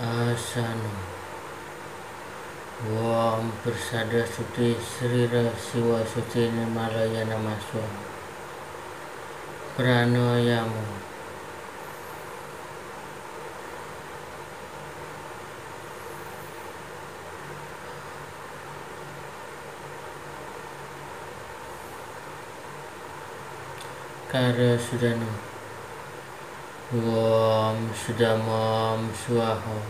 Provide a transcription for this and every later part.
Hasana Om Persada Suti Srira Siwa Suci Nirmalaya Namaswa Pranoyamu Karya Sudana Om Sudamam Swaha.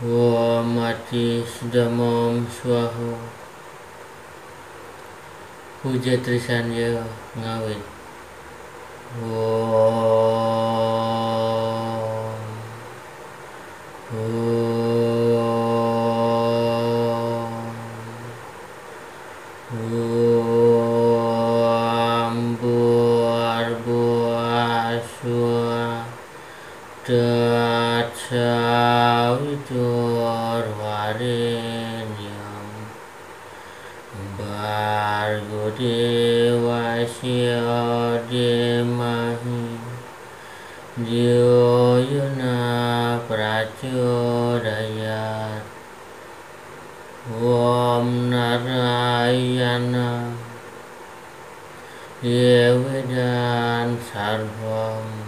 Om Mati Sudamam Swaha. Puja Trisanya Ngawit Om Tachavidurvarenyam Bhargudevasyodemahi Jyoyuna prachodayat Om Narayana Yevidansarvam Om sarvam.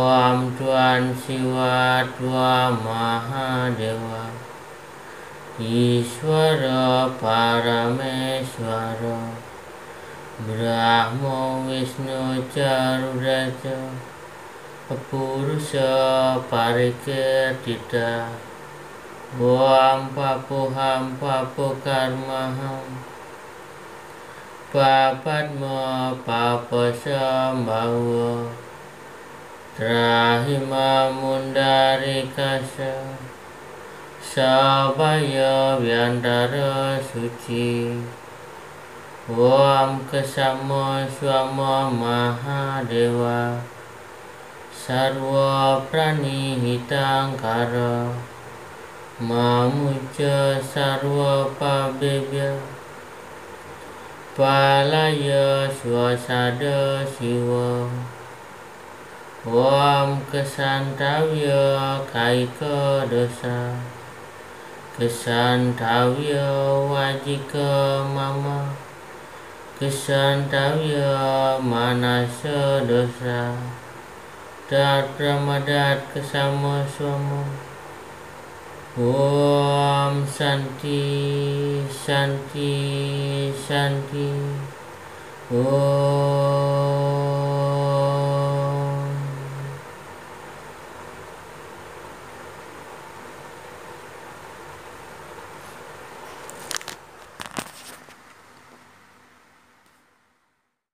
Om Tuan Siwa Tua Mahadewa Iswara Parameswara Brahma Wisnu Charuraja Purusha Parikirtita Om Papuham Papukarmaham Papadma Papasambhava Trahima Mundari Kasa Sabaya Vyantara Suci Om Kesama Swama Mahadewa Sarwa Prani Hitangkara Mamuja Sarwa Pabebya Palaya Swasada Siwa Om Kesantavya Kaika Dosa Kesantavya Wajika Mama Kesantavya Manasa Dosa Dat Ramadat Kesama Suama Om Santi Santi Santi. Om